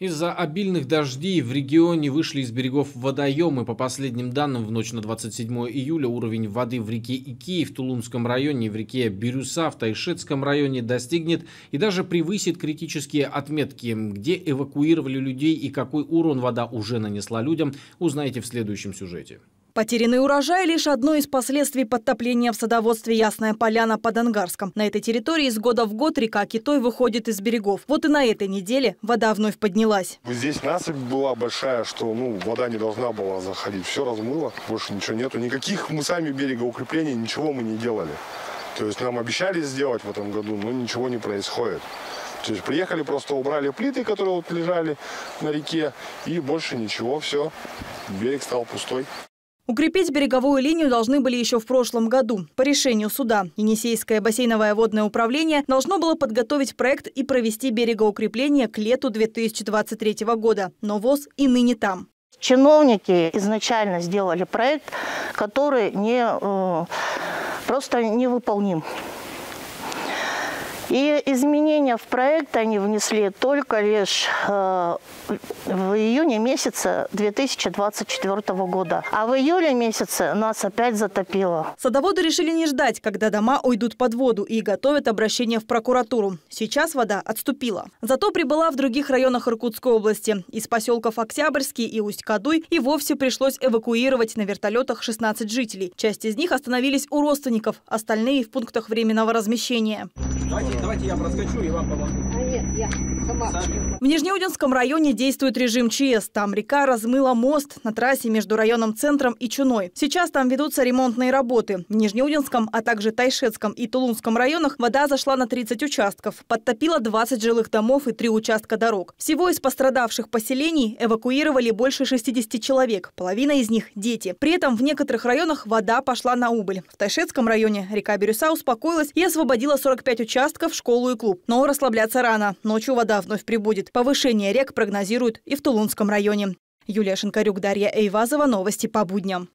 Из-за обильных дождей в регионе вышли из берегов водоемы. По последним данным, в ночь на 27 июля уровень воды в реке Икеи в Тулунском районе в реке Бирюса в Тайшетском районе достигнет и даже превысит критические отметки. Где эвакуировали людей и какой урон вода уже нанесла людям, узнаете в следующем сюжете. Потерянный урожай – лишь одно из последствий подтопления в садоводстве Ясная Поляна под Ангарском. На этой территории из года в год река Китой выходит из берегов. Вот и на этой неделе вода вновь поднялась. Здесь насыпь была большая, что ну, вода не должна была заходить. Все размыло, больше ничего нету. Никаких мы сами берегоукреплений, ничего мы не делали. То есть нам обещали сделать в этом году, но ничего не происходит. То есть приехали, просто убрали плиты, которые вот лежали на реке, и больше ничего, все, берег стал пустой. Укрепить береговую линию должны были еще в прошлом году. По решению суда Енисейское бассейновое водное управление должно было подготовить проект и провести берегоукрепление к лету 2023 года. Но ВОЗ и ныне там. Чиновники изначально сделали проект, который не, э, просто невыполним. И изменения в проект они внесли только лишь э, в июне месяце 2024 года. А в июле месяце нас опять затопило. Садоводы решили не ждать, когда дома уйдут под воду и готовят обращение в прокуратуру. Сейчас вода отступила. Зато прибыла в других районах Иркутской области. Из поселков Октябрьский и Усть-Кадуй и вовсе пришлось эвакуировать на вертолетах 16 жителей. Часть из них остановились у родственников, остальные в пунктах временного размещения. Давайте, давайте я проскочу и вам помогу. Нет, я сама. В Нижнеудинском районе действует режим ЧС. Там река размыла мост на трассе между районом Центром и Чуной. Сейчас там ведутся ремонтные работы. В Нижнеудинском, а также Тайшетском и Тулунском районах вода зашла на 30 участков. Подтопила 20 жилых домов и 3 участка дорог. Всего из пострадавших поселений эвакуировали больше 60 человек. Половина из них – дети. При этом в некоторых районах вода пошла на убыль. В Тайшетском районе река Бирюса успокоилась и освободила 45 участков участков, школу и клуб. Но расслабляться рано. Ночью вода вновь прибудет. Повышение рек прогнозируют и в Тулунском районе. Юлия Шинкарюк, Дарья Эйвазова. Новости по будням.